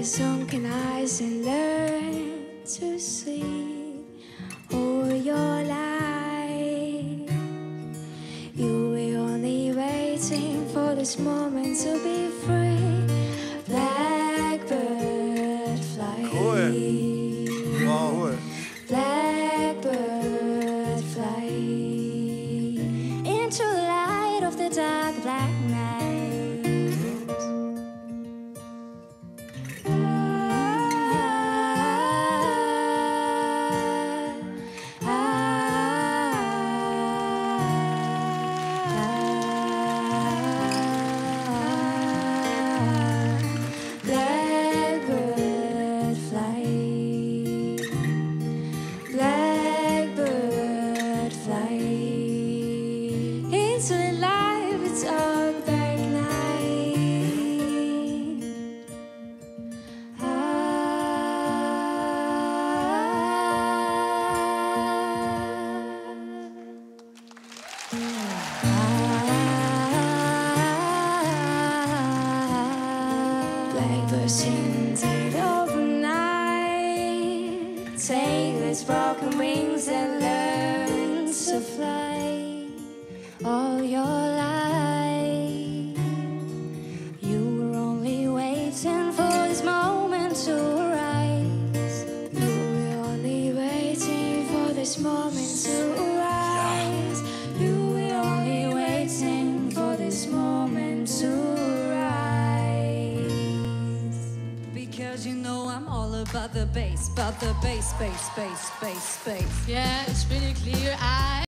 the sunken eyes and learn to see all your life. You were only waiting for this moment to be free. Blackbird fly. Blackbird fly into the light of the dark black night. Sing dead overnight. Take these broken wings and learn to fly all your life. You were only waiting for this moment to arise. You were only waiting for this moment to arise. I'm all about the bass, about the bass, bass, bass, bass, bass. Yeah, it's pretty clear. I